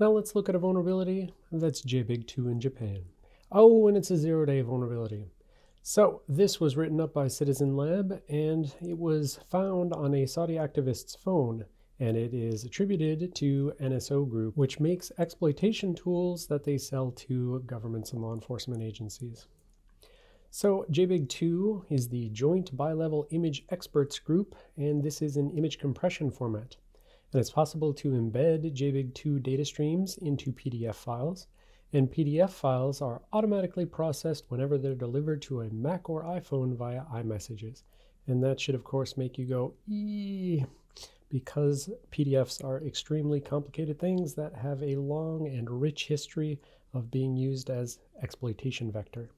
Now let's look at a vulnerability that's JBIG2 in Japan. Oh, and it's a zero-day vulnerability. So this was written up by Citizen Lab and it was found on a Saudi activist's phone and it is attributed to NSO Group, which makes exploitation tools that they sell to governments and law enforcement agencies. So JBIG2 is the Joint Bi-Level Image Experts Group, and this is an image compression format. And it's possible to embed JBIG2 data streams into PDF files, and PDF files are automatically processed whenever they're delivered to a Mac or iPhone via iMessages. And that should, of course, make you go, eee, because PDFs are extremely complicated things that have a long and rich history of being used as exploitation vector.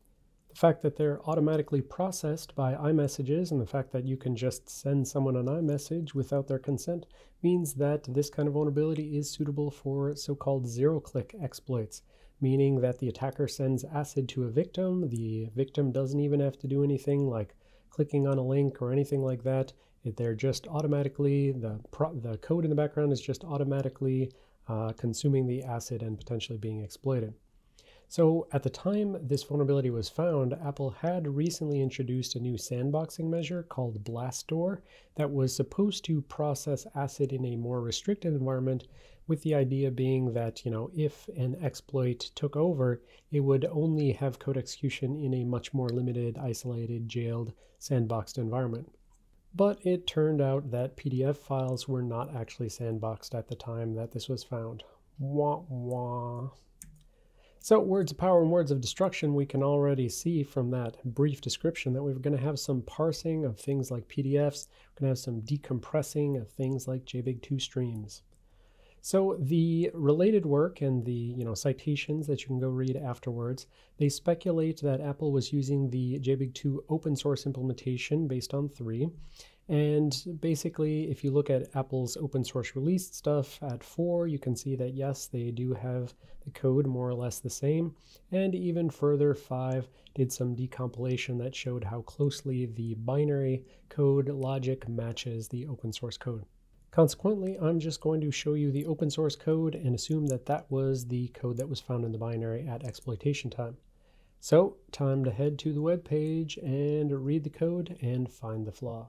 The fact that they're automatically processed by iMessages and the fact that you can just send someone an iMessage without their consent means that this kind of vulnerability is suitable for so-called zero-click exploits, meaning that the attacker sends acid to a victim, the victim doesn't even have to do anything like clicking on a link or anything like that. They're just automatically, the, the code in the background is just automatically uh, consuming the acid and potentially being exploited. So at the time this vulnerability was found, Apple had recently introduced a new sandboxing measure called Blastdoor that was supposed to process acid in a more restricted environment with the idea being that, you know, if an exploit took over, it would only have code execution in a much more limited, isolated, jailed, sandboxed environment. But it turned out that PDF files were not actually sandboxed at the time that this was found. Wah wah. So words of power and words of destruction, we can already see from that brief description that we're going to have some parsing of things like PDFs. We're going to have some decompressing of things like JBIG2 streams. So the related work and the you know citations that you can go read afterwards, they speculate that Apple was using the JBIG2 open source implementation based on 3 and basically, if you look at Apple's open source release stuff at 4, you can see that yes, they do have the code more or less the same. And even further, 5 did some decompilation that showed how closely the binary code logic matches the open source code. Consequently, I'm just going to show you the open source code and assume that that was the code that was found in the binary at exploitation time. So, time to head to the web page and read the code and find the flaw.